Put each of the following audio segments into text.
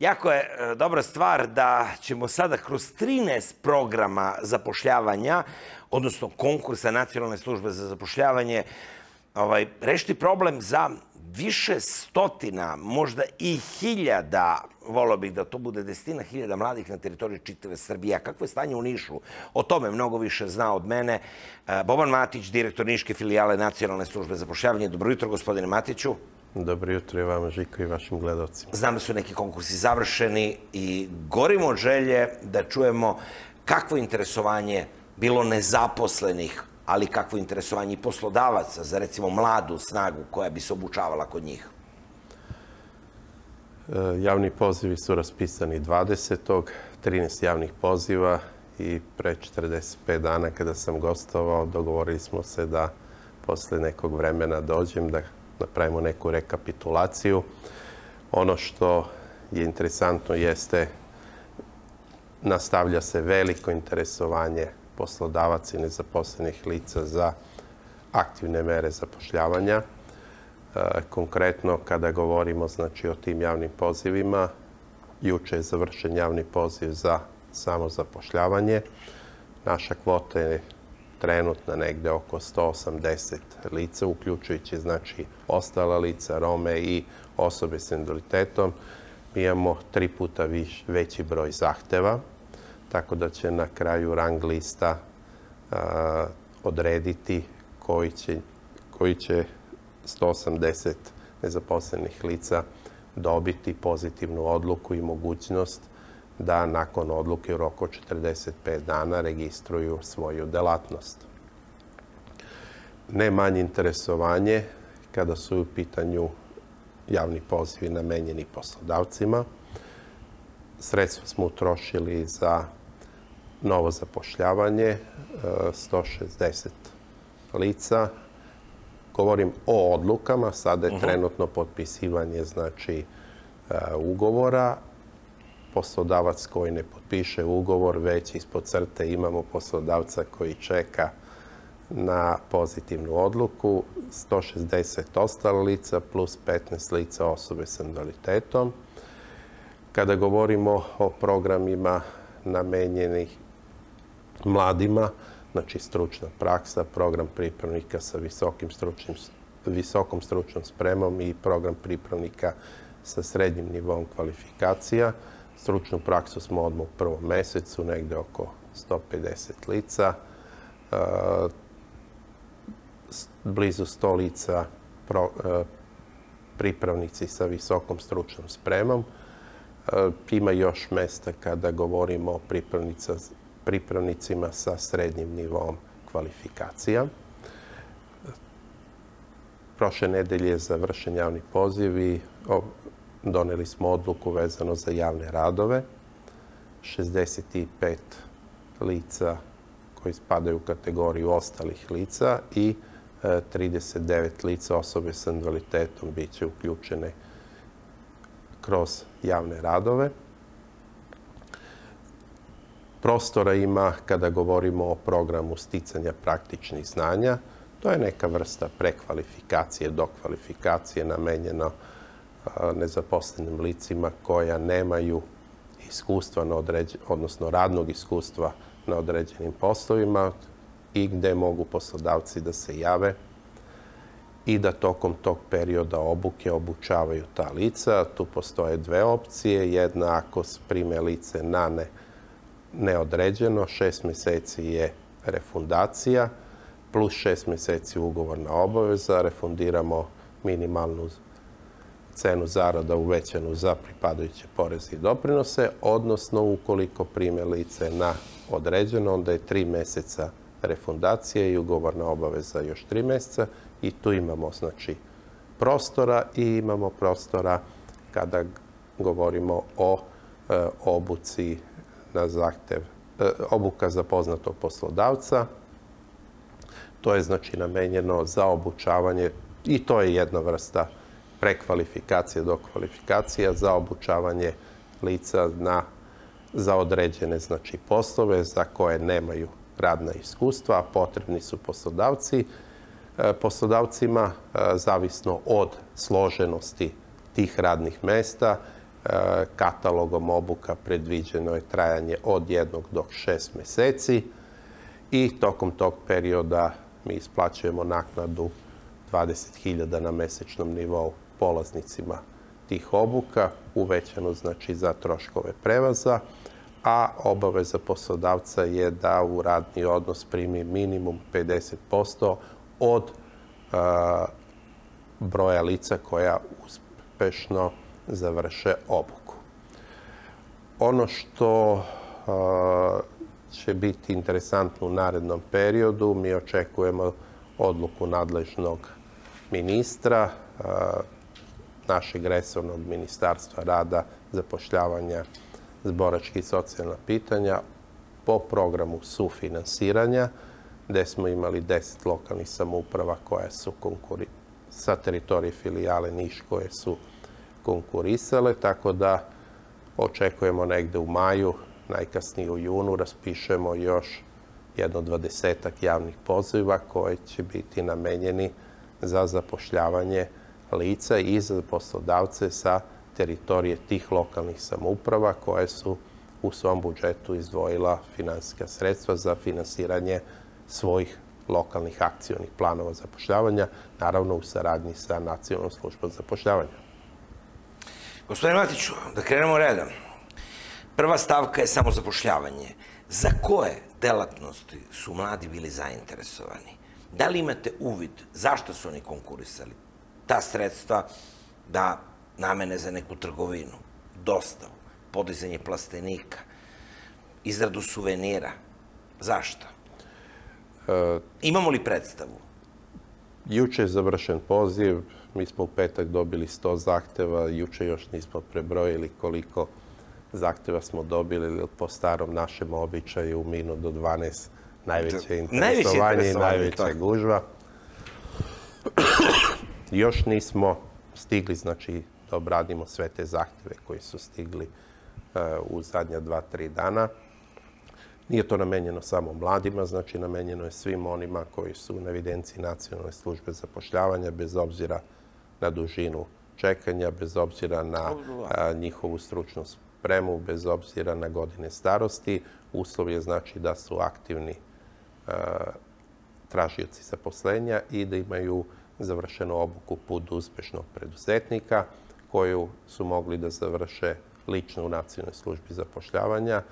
Jako je e, dobra stvar da ćemo sada kroz 13 programa zapošljavanja, odnosno konkursa Nacionalne službe za zapošljavanje, ovaj, rešiti problem za više stotina, možda i hiljada, volio bih da to bude desetina hiljada mladih na teritoriji čitave Srbije. A kakvo je stanje u Nišu? O tome mnogo više zna od mene. E, Boban Matić, direktor Niške filijale Nacionalne službe za zapošljavanje. Dobro jutro, gospodine Matiću. Dobro jutro i vama, Žiko, i vašim gledalcima. Znam da su neki konkursi završeni i gorimo od želje da čujemo kakvo interesovanje bilo nezaposlenih, ali kakvo interesovanje i poslodavaca za recimo mladu snagu koja bi se obučavala kod njih. E, javni pozivi su raspisani 20. 13 javnih poziva i pre 45 dana kada sam gostovao dogovorili smo se da posle nekog vremena dođem da napravimo neku rekapitulaciju. Ono što je interesantno jeste nastavlja se veliko interesovanje poslodavaca i nezaposlenih lica za aktivne mere zapošljavanja. E, konkretno, kada govorimo znači, o tim javnim pozivima, juče je završen javni poziv za samozapošljavanje. Naša kvota je trenutna negde oko 180 lica, uključujući znači ostala lica, Rome i osobe s invaliditetom. Mi imamo tri puta veći broj zahteva, tako da će na kraju rang lista odrediti koji će, koji će 180 nezaposlenih lica dobiti pozitivnu odluku i mogućnost da nakon odluke u roku 45 dana registruju svoju delatnost. Ne manje interesovanje kada su u pitanju javni pozivi namenjeni poslodavcima. Sredstva smo utrošili za novo zapošljavanje, 160 lica. Govorim o odlukama, sada je mhm. trenutno potpisivanje znači ugovora, poslodavac koji ne potpiše ugovor, već ispod crte imamo poslodavca koji čeka na pozitivnu odluku, 160 ostala lica plus 15 lica osobe s invaliditetom. Kada govorimo o programima namenjenih mladima, znači stručna praksa, program pripravnika sa visokim stručnim, visokom stručnom spremom i program pripravnika sa srednjim nivom kvalifikacija, Stručnu praksu smo odmah u prvom mesecu, negde oko 150 lica. E, blizu 100 lica e, pripravnici sa visokom stručnom spremom. E, ima još mesta kada govorimo o pripravnicima sa srednjim nivom kvalifikacija. Prošle nedelje je završen javni poziv i doneli smo odluku vezano za javne radove. 65 lica koji spadaju u kategoriju ostalih lica i 39 e, lica osobe sa invaliditetom bit će uključene kroz javne radove. Prostora ima kada govorimo o programu sticanja praktičnih znanja. To je neka vrsta prekvalifikacije, dokvalifikacije namenjeno nezaposlenim licima koja nemaju iskustva, odnosno radnog iskustva na određenim poslovima i gde mogu poslodavci da se jave i da tokom tog perioda obuke obučavaju ta lica. Tu postoje dve opcije. Jedna ako prime lice na ne, neodređeno, šest meseci je refundacija, plus šest meseci ugovorna obaveza, refundiramo minimalnu cenu zarada uvećanu za pripadajuće poreze i doprinose, odnosno ukoliko prime lice na određeno, onda je tri meseca refundacije i ugovorna obaveza još tri meseca i tu imamo znači prostora i imamo prostora kada govorimo o e, obuci na zahtev, e, obuka za poznatog poslodavca. To je znači namenjeno za obučavanje i to je jedna vrsta prekvalifikacije do kvalifikacija za obučavanje lica na, za određene znači, poslove za koje nemaju radna iskustva, a potrebni su poslodavci. E, poslodavcima, e, zavisno od složenosti tih radnih mesta, katalogom obuka predviđeno je trajanje od jednog do šest meseci i tokom tog perioda mi isplaćujemo naknadu 20.000 na mesečnom nivou polaznicima tih obuka, uvećano znači za troškove prevoza, a obaveza poslodavca je da u radni odnos primi minimum 50% od broja lica koja uspešno završe obuku. Ono što će biti interesantno u narednom periodu, mi očekujemo odluku nadležnog ministra, našeg resornog ministarstva rada, zapošljavanja, zboračkih i socijalna pitanja po programu sufinansiranja, gde smo imali 10 lokalnih samouprava koje su konkuri sa teritorije filijale Niš koje su konkurisale, tako da očekujemo negde u maju, najkasnije u junu, raspišemo još jedno dvadesetak javnih poziva koje će biti namenjeni za zapošljavanje lica i za poslodavce sa teritorije tih lokalnih samouprava koje su u svom budžetu izdvojila finansijska sredstva za finansiranje svojih lokalnih akcionih planova zapošljavanja, naravno u saradnji sa Nacionalnom službom zapošljavanja. Gospodine Matiću, da krenemo redom. Prva stavka je samo zapošljavanje. Za koje delatnosti su mladi bili zainteresovani? Da li imate uvid zašto su oni konkurisali? Ta sredstva da namene za neku trgovinu, dostavu, podizanje plastenika, izradu suvenira. Zašto? E, Imamo li predstavu? Juče je završen poziv, mi smo u petak dobili 100 zahteva, juče još nismo prebrojili koliko zahteva smo dobili po starom našem običaju u minut do 12 najveće interesovanje i najveća gužva. Još nismo stigli, znači, da obradimo sve te zahteve koji su stigli uh, u zadnja dva, tri dana. Nije to namenjeno samo mladima, znači namenjeno je svim onima koji su na evidenciji nacionalne službe zapošljavanja, bez obzira na dužinu čekanja, bez obzira na a, njihovu stručnu spremu, bez obzira na godine starosti. Uslov je znači da su aktivni tražioci zaposlenja i da imaju završenu obuku put uspešnog preduzetnika koju su mogli da završe lično u nacionalnoj službi zapošljavanja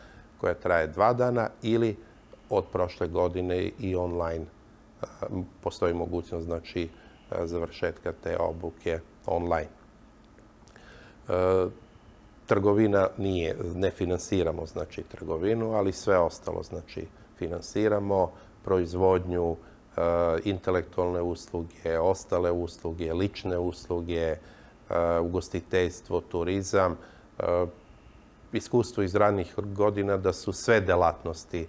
koja traje dva dana ili od prošle godine i online postoji mogućnost znači završetka te obuke online. Trgovina nije, ne finansiramo znači trgovinu, ali sve ostalo znači finansiramo proizvodnju, intelektualne usluge, ostale usluge, lične usluge, e, ugostiteljstvo, turizam. E, iskustvo iz ranih godina da su sve delatnosti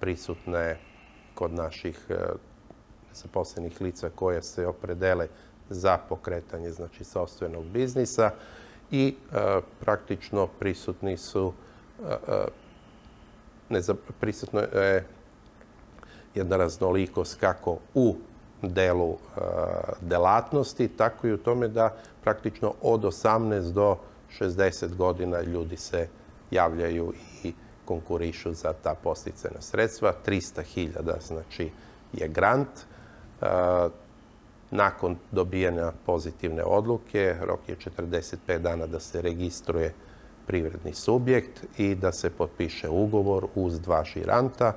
prisutne kod naših zaposlenih lica koje se opredele za pokretanje znači sobstvenog biznisa i praktično prisutni su prisutno je jedna raznolikost kako u delu e, delatnosti, tako i u tome da praktično od 18 do 60 godina ljudi se javljaju i konkurišu za ta posticena sredstva. 300.000 znači je grant. E, nakon dobijena pozitivne odluke, rok je 45 dana da se registruje privredni subjekt i da se potpiše ugovor uz dva žiranta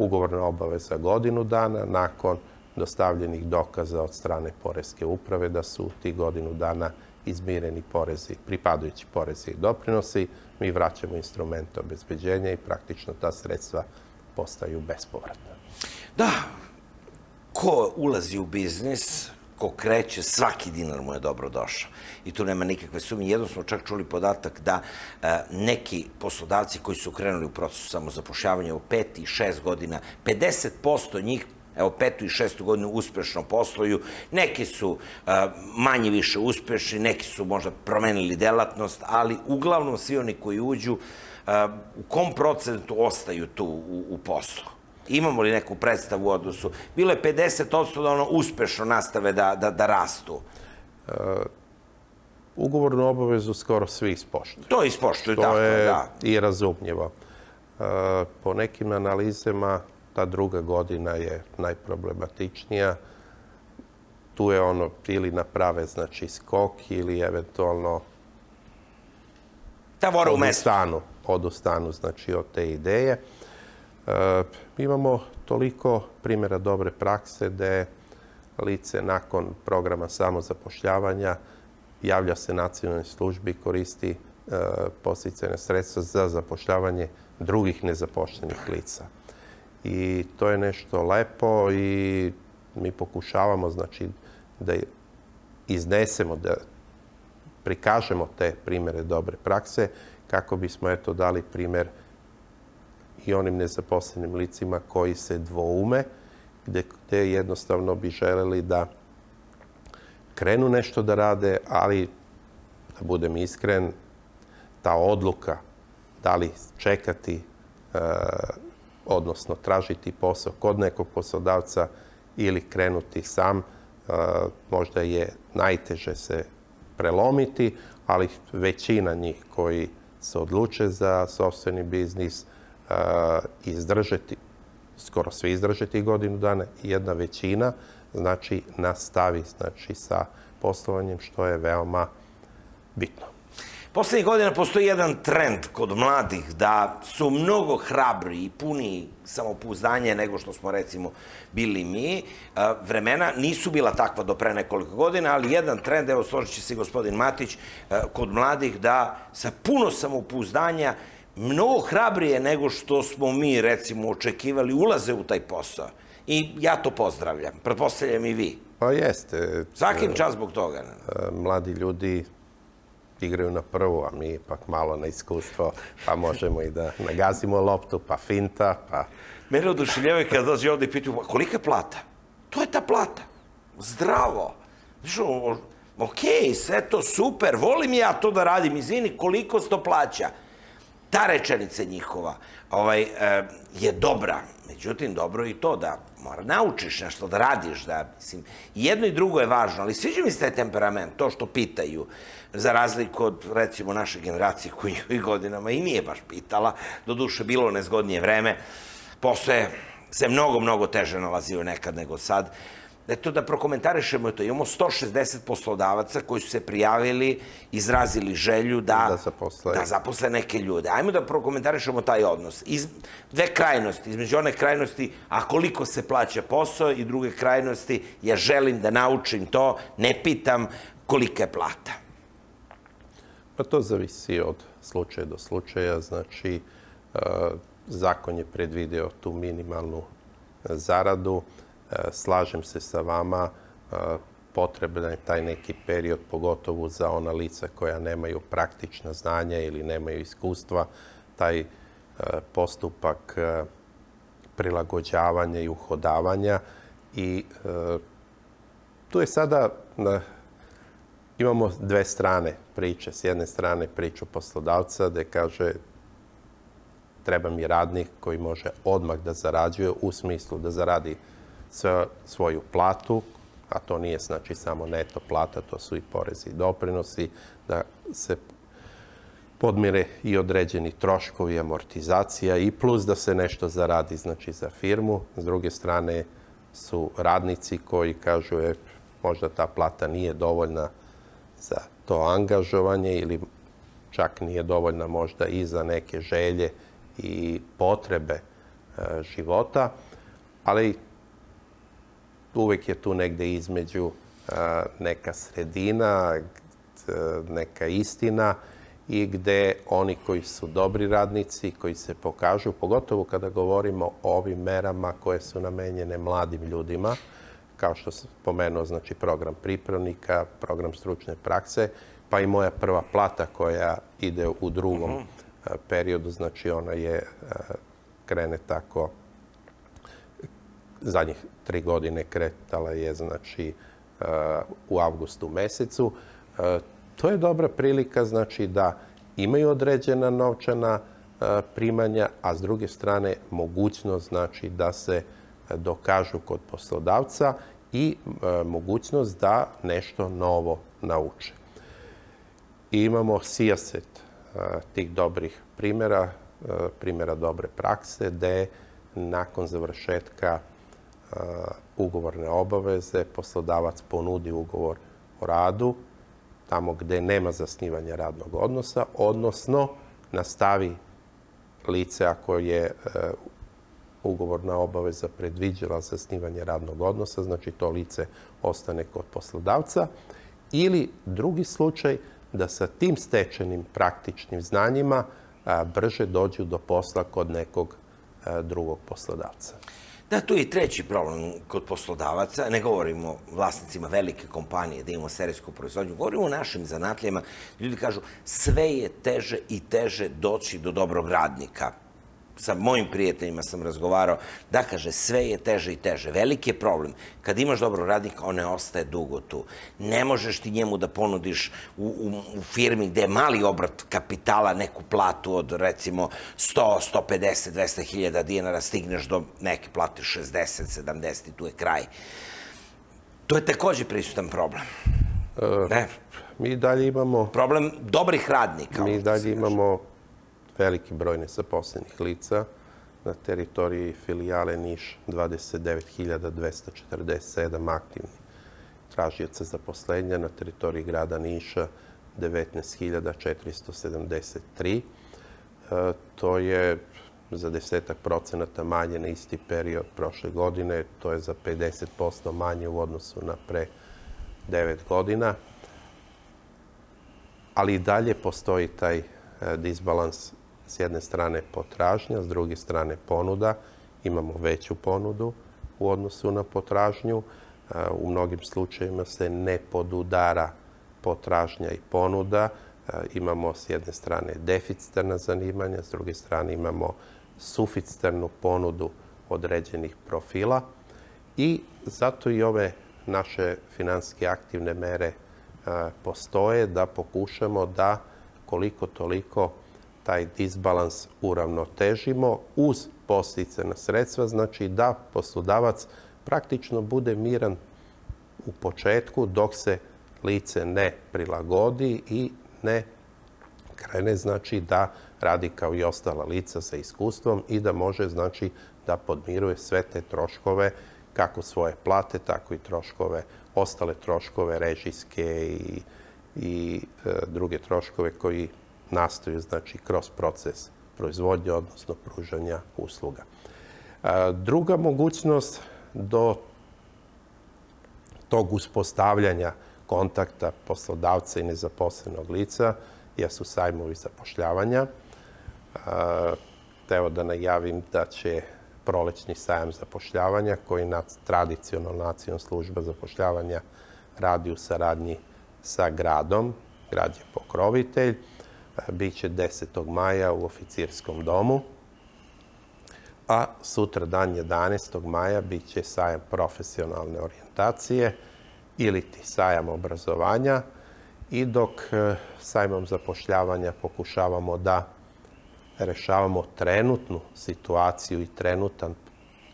ugovorna obaveza godinu dana nakon dostavljenih dokaza od strane Poreske uprave da su ti godinu dana izmireni porezi, pripadajući porezi i doprinosi, mi vraćamo instrumente obezbeđenja i praktično ta sredstva postaju bespovratna. Da, ko ulazi u biznis, ko kreće, svaki dinar mu je dobro došao. I tu nema nikakve sumnje. Jednom smo čak čuli podatak da e, neki poslodavci koji su krenuli u procesu samozapošljavanja u pet i šest godina, 50% njih evo, petu i šestu godinu uspešno posluju. Neki su e, manje više uspešni, neki su možda promenili delatnost, ali uglavnom svi oni koji uđu, e, u kom procentu ostaju tu u poslu? Imamo li neku predstavu u odnosu? Bilo je 50% da ono uspešno nastave da, da, da rastu. E, ugovornu obavezu skoro svi ispoštuju. To ispoštuju, tako je je, da. i razumljivo. E, Po nekim analizama ta druga godina je najproblematičnija. Tu je ono ili naprave znači skok ili eventualno Ta vora u mestu. odustanu, odustanu znači od te ideje. E, imamo toliko primjera dobre prakse da lice nakon programa samozapošljavanja javlja se nacionalnoj službi, koristi e, posticajne sredstva za zapošljavanje drugih nezapošljenih lica. I to je nešto lepo i mi pokušavamo znači da iznesemo, da prikažemo te primjere dobre prakse kako bismo eto dali primjer i onim nezaposlenim licima koji se dvoume, gde, gde jednostavno bi želeli da krenu nešto da rade, ali da budem iskren, ta odluka da li čekati, e, odnosno tražiti posao kod nekog poslodavca ili krenuti sam, e, možda je najteže se prelomiti, ali većina njih koji se odluče za sobstveni biznis, izdržati, skoro svi izdržati godinu dana, jedna većina, znači nastavi znači, sa poslovanjem, što je veoma bitno. Poslednjih godina postoji jedan trend kod mladih da su mnogo hrabri i puni samopouzdanje nego što smo recimo bili mi. Vremena nisu bila takva do pre nekoliko godina, ali jedan trend, evo složit će se gospodin Matić, kod mladih da sa puno samopouzdanja mnogo hrabrije nego što smo mi recimo očekivali ulaze u taj posao. I ja to pozdravljam. Pretpostavljam i vi. Pa jeste. Svakim čas zbog toga. E, Mladi ljudi igraju na prvu, a mi ipak malo na iskustvo, pa možemo i da nagazimo loptu, pa finta, pa... Mene oduševljavaju kada dođe ovde i pitaju, "Pa kolika je plata? To je ta plata. Zdravo. Znaš, okej, sve to super, volim ja to da radim, izvini, koliko se to plaća? Ta rečenica njihova ovaj, e, je dobra. Međutim, dobro je i to da mora naučiš nešto da radiš, da, mislim, i jedno i drugo je važno, ali sviđa mi se taj temperament, to što pitaju, za razliku od, recimo, naše generacije koji ovih godinama i nije baš pitala, do duše bilo nezgodnije vreme, posle se mnogo, mnogo teže nalazio nekad nego sad. Eto da prokomentarišemo to. Imamo 160 poslodavaca koji su se prijavili, izrazili želju da, Da zaposle. da zaposle neke ljude. Ajmo da prokomentarišemo taj odnos. Iz, dve krajnosti. Između one krajnosti, a koliko se plaća posao i druge krajnosti, ja želim da naučim to, ne pitam kolika je plata. Pa to zavisi od slučaja do slučaja. Znači, e, zakon je predvideo tu minimalnu zaradu. E, Slažem se sa vama, e, potreban je taj neki period, pogotovo za ona lica koja nemaju praktična znanja ili nemaju iskustva. Taj e, postupak prilagođavanja i uhodavanja i tu je sada imamo dve strane priče. S jedne strane priču poslodavca gde kaže treba mi radnik koji može odmah da zarađuje u smislu da zaradi sve, svoju platu, a to nije znači samo neto plata, to su i porezi i doprinosi, da se podmire i određeni troškovi, amortizacija i plus da se nešto zaradi znači za firmu. S druge strane su radnici koji kažu je možda ta plata nije dovoljna za to angažovanje ili čak nije dovoljna možda i za neke želje i potrebe e, života, ali uvek je tu negde između neka sredina, neka istina i gde oni koji su dobri radnici, koji se pokažu, pogotovo kada govorimo o ovim merama koje su namenjene mladim ljudima, kao što sam pomenuo, znači program pripravnika, program stručne prakse, pa i moja prva plata koja ide u drugom e, periodu, znači ona je, krene tako zadnjih tri godine kretala je znači e, u avgustu mesecu. E, To je dobra prilika znači da imaju određena novčana e, primanja, a s druge strane mogućnost znači da se dokažu kod poslodavca i mogućnost da nešto novo nauče. I imamo sijaset tih dobrih primjera, primjera dobre prakse, gde nakon završetka ugovorne obaveze poslodavac ponudi ugovor o radu tamo gde nema zasnivanja radnog odnosa, odnosno nastavi lice ako je e, ugovorna obaveza predviđala zasnivanje radnog odnosa, znači to lice ostane kod poslodavca, ili drugi slučaj da sa tim stečenim praktičnim znanjima brže dođu do posla kod nekog drugog poslodavca. Da, tu je treći problem kod poslodavaca. Ne govorimo vlasnicima velike kompanije da imamo serijsku proizvodnju. Govorimo o našim zanatljama. Ljudi kažu sve je teže i teže doći do dobrog radnika sa mojim prijateljima sam razgovarao, da kaže, sve je teže i teže. Veliki je problem. Kad imaš dobro radnika, on ne ostaje dugo tu. Ne možeš ti njemu da ponudiš u, u, u firmi gde je mali obrat kapitala neku platu od recimo 100, 150, 200 hiljada dinara, stigneš do neke plate 60, 70 i tu je kraj. To je takođe prisutan problem. E, ne? Mi dalje imamo... Problem dobrih radnika. Mi dalje imamo veliki broj nezaposlenih lica. Na teritoriji filijale Niš 29.247 aktivni tražioca zaposlenja, na teritoriji grada Niša 19.473. E, to je za desetak procenata manje na isti period prošle godine, to je za 50% manje u odnosu na pre 9 godina. Ali i dalje postoji taj e, disbalans s jedne strane potražnja, s druge strane ponuda. Imamo veću ponudu u odnosu na potražnju. E, u mnogim slučajima se ne podudara potražnja i ponuda. E, imamo s jedne strane deficitarna zanimanja, s druge strane imamo suficitarnu ponudu određenih profila i zato i ove naše finanske aktivne mere e, postoje da pokušamo da koliko toliko taj disbalans uravnotežimo uz posticena sredstva, znači da poslodavac praktično bude miran u početku dok se lice ne prilagodi i ne krene, znači da radi kao i ostala lica sa iskustvom i da može, znači, da podmiruje sve te troškove, kako svoje plate, tako i troškove, ostale troškove, režijske i, i e, druge troškove koji nastaju znači, kroz proces proizvodnje, odnosno pružanja usluga. Druga mogućnost do tog uspostavljanja kontakta poslodavca i nezaposlenog lica jesu sajmovi zapošljavanja. Evo da najavim da će prolećni sajam zapošljavanja, koji na tradicionalna nacionalna služba zapošljavanja radi u saradnji sa gradom, grad je pokrovitelj, Biće 10. maja u oficirskom domu, a sutra dan 11. maja biće sajam profesionalne orijentacije ili ti sajam obrazovanja i dok e, sajmom zapošljavanja pokušavamo da rešavamo trenutnu situaciju i trenutan,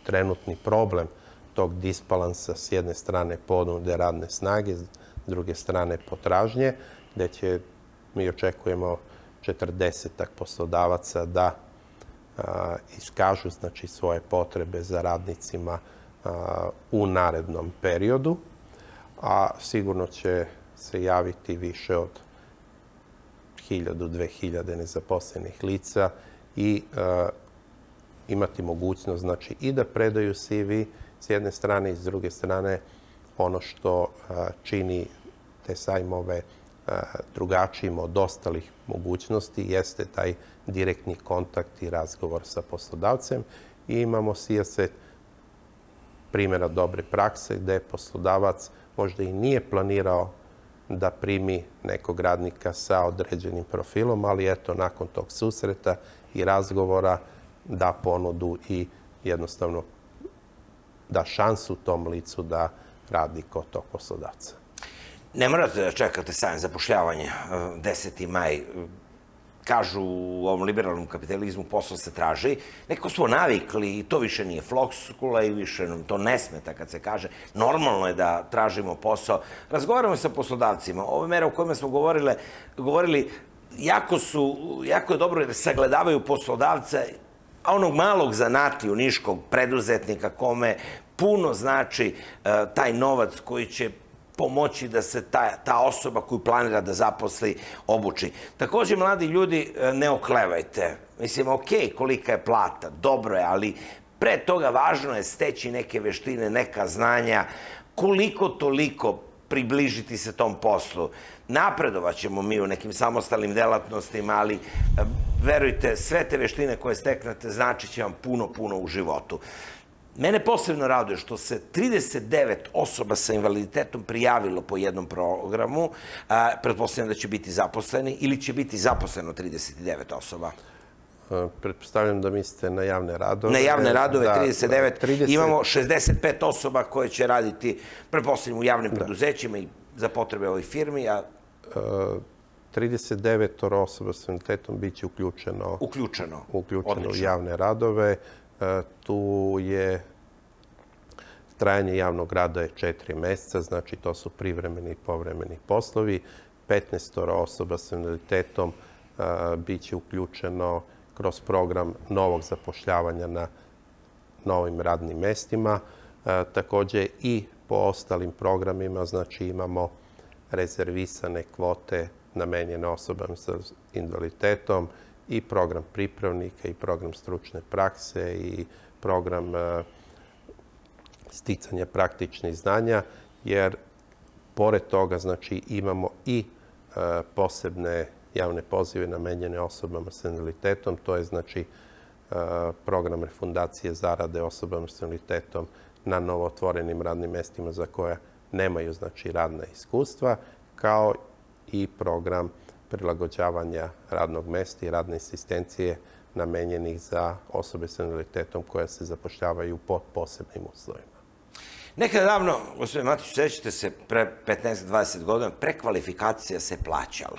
trenutni problem tog disbalansa s jedne strane ponude radne snage, s druge strane potražnje, gde će mi očekujemo 40 poslodavaca da iskažu znači, svoje potrebe za radnicima u narednom periodu, a sigurno će se javiti više od 1000-2000 nezaposlenih lica i imati mogućnost znači, i da predaju CV s jedne strane i s druge strane ono što čini te sajmove drugačijim od ostalih mogućnosti jeste taj direktni kontakt i razgovor sa poslodavcem i imamo sijaset primjera dobre prakse gde poslodavac možda i nije planirao da primi nekog radnika sa određenim profilom, ali eto, nakon tog susreta i razgovora da ponudu i jednostavno da šansu tom licu da radi kod tog poslodavca. Ne morate da čekate sajam zapošljavanja, 10. maj, kažu u ovom liberalnom kapitalizmu posao se traži, neko smo navikli i to više nije floskula i više nam to ne smeta kad se kaže. Normalno je da tražimo posao. Razgovaramo sa poslodavcima. Ove mere o kojima smo govorile, govorili jako, su, jako je dobro jer sagledavaju poslodavca a onog malog zanatiju niškog preduzetnika kome puno znači uh, taj novac koji će pomoći da se ta, ta osoba koju planira da zaposli obuči. Takođe, mladi ljudi, e, ne oklevajte. Mislim, ok, kolika je plata, dobro je, ali pre toga važno je steći neke veštine, neka znanja, koliko toliko približiti se tom poslu. Napredovat ćemo mi u nekim samostalnim delatnostima, ali e, verujte, sve te veštine koje steknete znači će vam puno, puno u životu. Mene posebno raduje što se 39 osoba sa invaliditetom prijavilo po jednom programu. Pretpostavljam da će biti zaposleni ili će biti zaposleno 39 osoba. Pretpostavljam da mislite na javne radove. Na javne radove, da, 39. Da, 30... Imamo 65 osoba koje će raditi, pretpostavljam, u javnim da. preduzećima i za potrebe ovih firmi, a... 39 osoba sa invaliditetom biće uključeno, uključeno, uključeno u javne radove. E, tu je trajanje javnog rada je četiri meseca, znači to su privremeni i povremeni poslovi. 15 osoba sa invaliditetom e, bit će uključeno kroz program novog zapošljavanja na novim radnim mestima. E, takođe i po ostalim programima, znači imamo rezervisane kvote namenjene osobama sa invaliditetom, i program pripravnika i program stručne prakse i program e, sticanja praktičnih znanja, jer pored toga znači, imamo i e, posebne javne pozive namenjene osobama s invaliditetom, to je znači e, program refundacije zarade osobama s invaliditetom na novootvorenim radnim mestima za koja nemaju znači radna iskustva, kao i program prilagođavanja radnog mesta i radne asistencije namenjenih za osobe sa invaliditetom koja se zapošljavaju pod posebnim uslovima. Nekada davno, gospodin Matić, sećate se, pre 15-20 godina, prekvalifikacija se plaćala.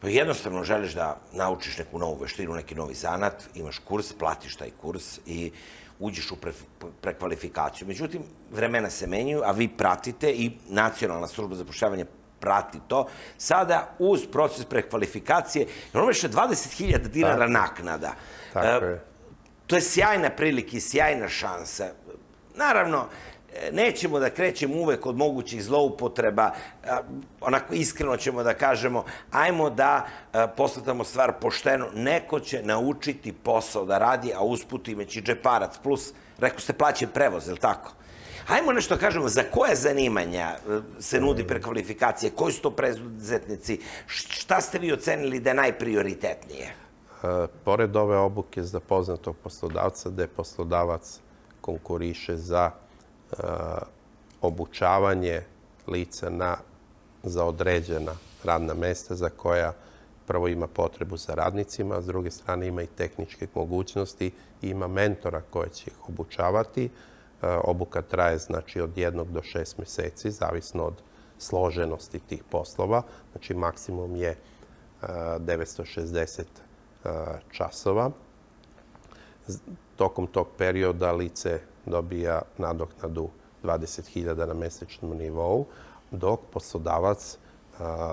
Pa jednostavno želiš da naučiš neku novu veštinu, neki novi zanat, imaš kurs, platiš taj kurs i uđeš u pre, prekvalifikaciju. Međutim, vremena se menjaju, a vi pratite i Nacionalna služba za pošljavanje prati to. Sada, uz proces prekvalifikacije, ono veše 20.000 dinara naknada. Tako e, je. To je sjajna prilika i sjajna šansa. Naravno, e, nećemo da krećemo uvek od mogućih zloupotreba, onako iskreno ćemo da kažemo, ajmo da e, poslatamo stvar pošteno, neko će naučiti posao da radi, a usput imeći džeparac, plus, rekao ste, plaćen prevoz, je li tako? Hajmo nešto kažemo, za koje zanimanja e, se nudi prekvalifikacije, koji su to preduzetnici, šta ste vi ocenili da je najprioritetnije? E, pored ove obuke za poznatog poslodavca, gde poslodavac konkuriše za e, obučavanje lica na, za određena radna mesta za koja prvo ima potrebu za radnicima, a s druge strane ima i tehničke mogućnosti i ima mentora koje će ih obučavati. E, obuka traje znači od jednog do šest meseci, zavisno od složenosti tih poslova. Znači maksimum je 960 e, e, časova. Tokom tog perioda lice dobija nadoknadu 20.000 na mesečnom nivou, dok poslodavac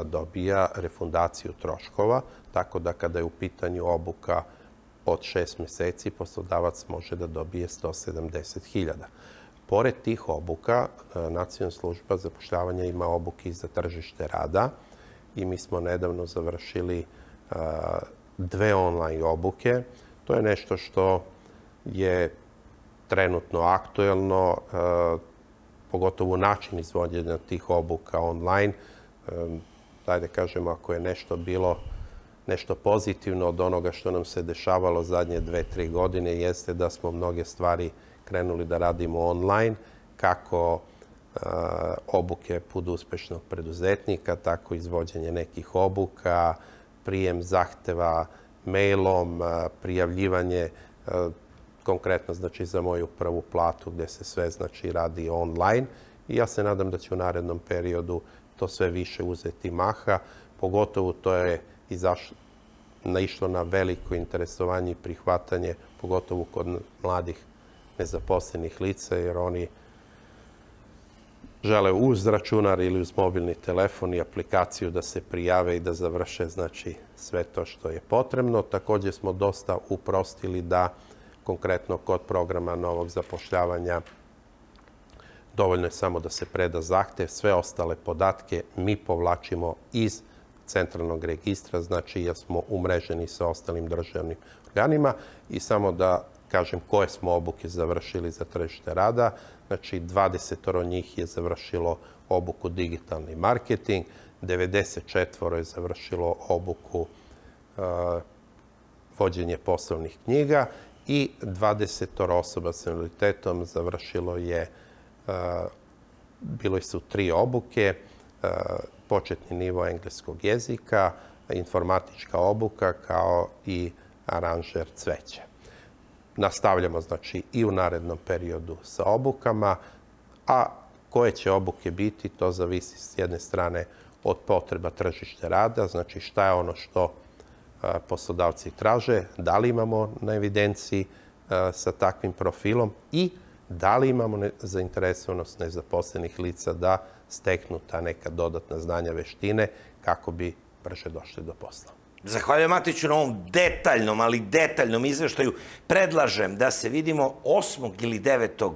dobija refundaciju troškova, tako da kada je u pitanju obuka od šest meseci poslodavac može da dobije 170.000. Pored tih obuka, e, Nacionalna služba zapošljavanja ima obuke za tržište rada i mi smo nedavno završili e, dve online obuke. To je nešto što je trenutno aktuelno, e, pogotovo način izvođenja tih obuka online. Dajde kažemo, ako je nešto bilo nešto pozitivno od onoga što nam se dešavalo zadnje dve, tri godine jeste da smo mnoge stvari krenuli da radimo online, kako uh, obuke put uspešnog preduzetnika, tako izvođenje nekih obuka, prijem zahteva mailom, uh, prijavljivanje uh, konkretno znači za moju prvu platu gde se sve znači radi online. I ja se nadam da će u narednom periodu to sve više uzeti maha, pogotovo to je naišlo na veliko interesovanje i prihvatanje, pogotovo kod mladih nezaposlenih lica, jer oni žele uz računar ili uz mobilni telefon i aplikaciju da se prijave i da završe znači, sve to što je potrebno. Također smo dosta uprostili da konkretno kod programa novog zapošljavanja dovoljno je samo da se preda zahtev, sve ostale podatke mi povlačimo iz centralnog registra, znači jer smo umreženi sa ostalim državnim organima i samo da kažem koje smo obuke završili za tržište rada. Znači, 20 njih je završilo obuku digitalni marketing, 94 je završilo obuku uh, vođenje poslovnih knjiga i 20 osoba s invaliditetom završilo je, uh, bilo su tri obuke, uh, početni nivo engleskog jezika, informatička obuka kao i aranžer cveća. Nastavljamo znači i u narednom periodu sa obukama, a koje će obuke biti, to zavisi s jedne strane od potreba tržište rada, znači šta je ono što poslodavci traže, da li imamo na evidenciji sa takvim profilom i da li imamo zainteresovanost nezaposlenih lica da steknu ta neka dodatna znanja, veštine kako bi brže došli do posla. Zahvaljujem Matiću na ovom detaljnom, ali detaljnom izveštaju. Predlažem da se vidimo 8. ili 9.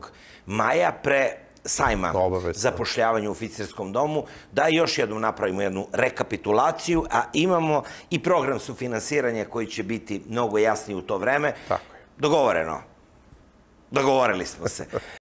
maja pre sajma zapošljavanja u oficirskom domu, da još jednom napravimo jednu rekapitulaciju, a imamo i program sufinansiranja koji će biti mnogo jasniji u to vreme. Tako je. Dogovoreno. Dogovorili smo se.